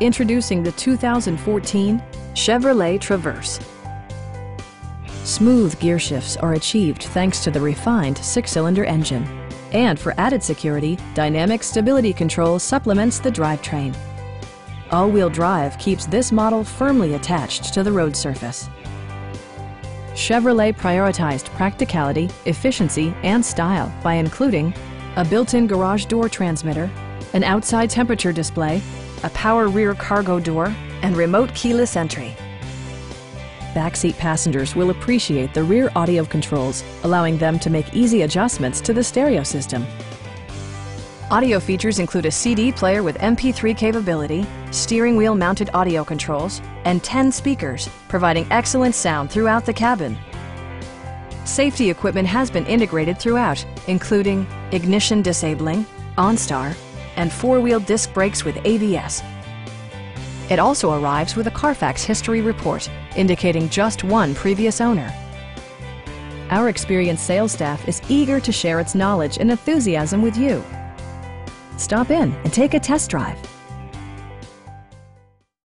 Introducing the 2014 Chevrolet Traverse. Smooth gear shifts are achieved thanks to the refined six-cylinder engine. And for added security, Dynamic Stability Control supplements the drivetrain. All-wheel drive keeps this model firmly attached to the road surface. Chevrolet prioritized practicality, efficiency, and style by including a built-in garage door transmitter, an outside temperature display, a power rear cargo door, and remote keyless entry. Backseat passengers will appreciate the rear audio controls, allowing them to make easy adjustments to the stereo system. Audio features include a CD player with MP3 capability, steering wheel mounted audio controls, and 10 speakers, providing excellent sound throughout the cabin. Safety equipment has been integrated throughout, including ignition disabling, OnStar, and four-wheel disc brakes with ABS. It also arrives with a Carfax history report, indicating just one previous owner. Our experienced sales staff is eager to share its knowledge and enthusiasm with you. Stop in and take a test drive.